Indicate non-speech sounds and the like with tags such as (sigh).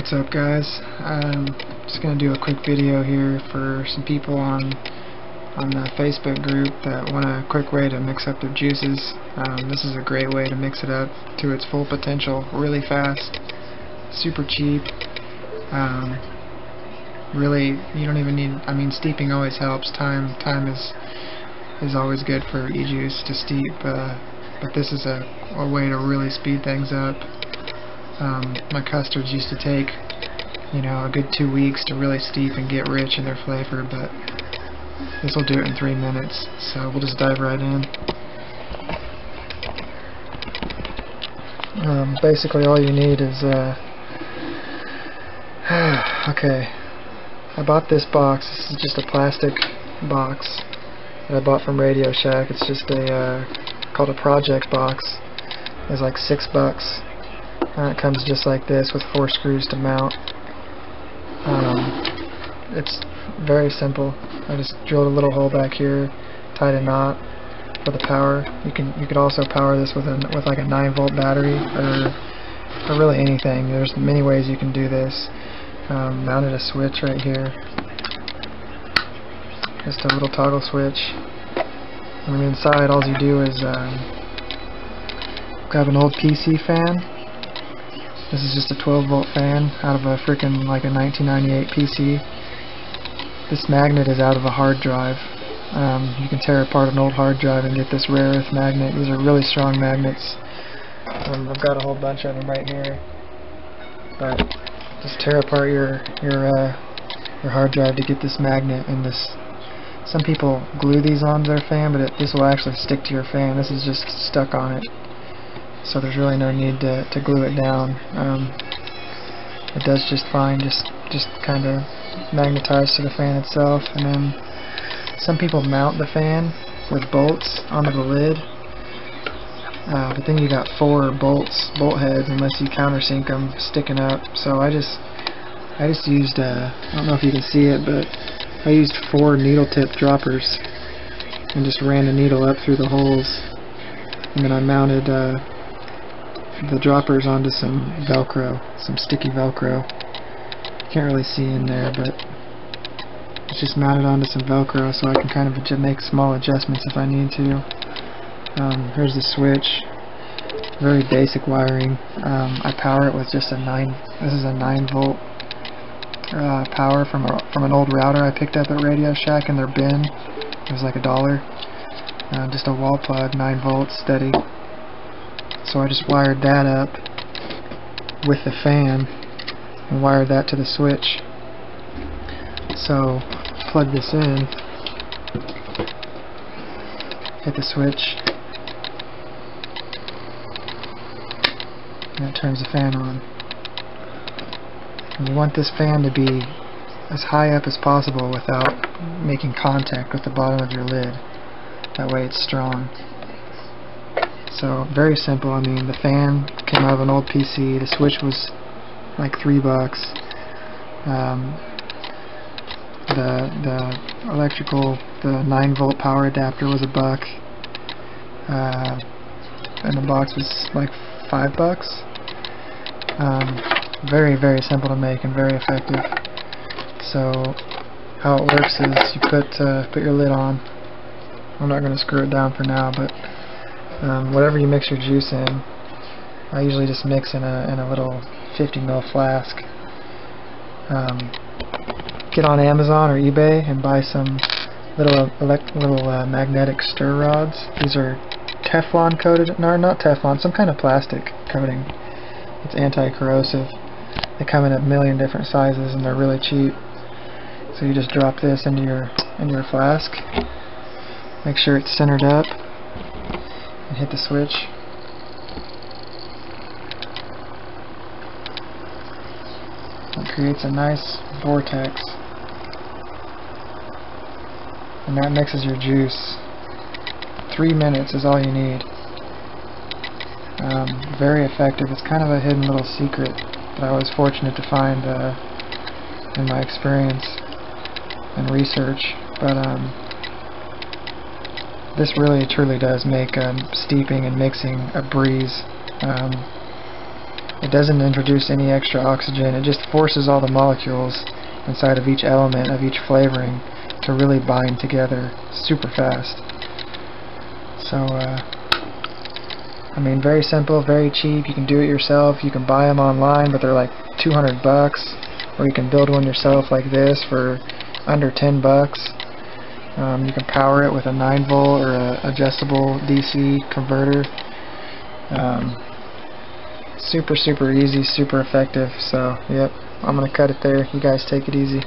What's up guys? I'm just gonna do a quick video here for some people on on the Facebook group that want a quick way to mix up their juices. Um, this is a great way to mix it up to its full potential really fast, super cheap. Um, really, you don't even need. I mean, steeping always helps. Time time is is always good for e-juice to steep, uh, but this is a, a way to really speed things up. Um, my custards used to take, you know, a good two weeks to really steep and get rich in their flavor, but this will do it in three minutes. So we'll just dive right in. Um, basically, all you need is, uh, (sighs) okay. I bought this box. This is just a plastic box that I bought from Radio Shack. It's just a uh, called a project box. It's like six bucks. It comes just like this with four screws to mount. Um, it's very simple. I just drilled a little hole back here, tied a knot for the power. You can you could also power this with a with like a 9 volt battery or or really anything. There's many ways you can do this. Um, mounted a switch right here. Just a little toggle switch. Then inside, all you do is um, grab an old PC fan this is just a 12 volt fan out of a freaking like a 1998 PC. This magnet is out of a hard drive. Um, you can tear apart an old hard drive and get this rare earth magnet. These are really strong magnets. Um, I've got a whole bunch of them right here. But just tear apart your your uh, your hard drive to get this magnet and this. Some people glue these onto their fan, but it, this will actually stick to your fan. This is just stuck on it so there's really no need to, to glue it down. Um, it does just fine, just just kind of magnetized to the fan itself, and then some people mount the fan with bolts onto the lid. Uh, but then you got four bolts, bolt heads, unless you countersink them, sticking up. So I just, I just used, uh, I don't know if you can see it, but I used four needle tip droppers and just ran the needle up through the holes. And then I mounted uh, the droppers onto some velcro, some sticky velcro. Can't really see in there, but it's just mounted onto some velcro so I can kind of make small adjustments if I need to. Um, here's the switch. Very basic wiring. Um, I power it with just a 9, this is a 9 volt uh, power from, a, from an old router I picked up at Radio Shack in their bin. It was like a dollar. Uh, just a wall plug, 9 volts, steady. So I just wired that up with the fan and wired that to the switch. So plug this in, hit the switch, and it turns the fan on. And you want this fan to be as high up as possible without making contact with the bottom of your lid. That way it's strong. So very simple. I mean, the fan came out of an old PC. The switch was like three bucks. Um, the the electrical, the 9 volt power adapter was a buck. Uh, and the box was like five bucks. Um, very very simple to make and very effective. So how it works is you put uh, put your lid on. I'm not going to screw it down for now, but um, whatever you mix your juice in, I usually just mix in a, in a little 50 ml flask. Um, get on Amazon or eBay and buy some little little uh, magnetic stir rods. These are Teflon coated, no, not Teflon, some kind of plastic coating. It's anti-corrosive. They come in a million different sizes and they're really cheap. So you just drop this into your into your flask. Make sure it's centered up hit the switch. It creates a nice vortex and that mixes your juice. Three minutes is all you need. Um, very effective. It's kind of a hidden little secret that I was fortunate to find uh, in my experience and research. But um, this really truly does make um, steeping and mixing a breeze. Um, It doesn't introduce any extra oxygen, it just forces all the molecules inside of each element of each flavoring to really bind together super fast. So, uh, I mean, very simple, very cheap. You can do it yourself. You can buy them online, but they're like 200 bucks. Or you can build one yourself like this for under 10 bucks. Um, you can power it with a 9 volt or a adjustable DC converter. Um, super, super easy, super effective. So, yep, I'm going to cut it there. You guys take it easy.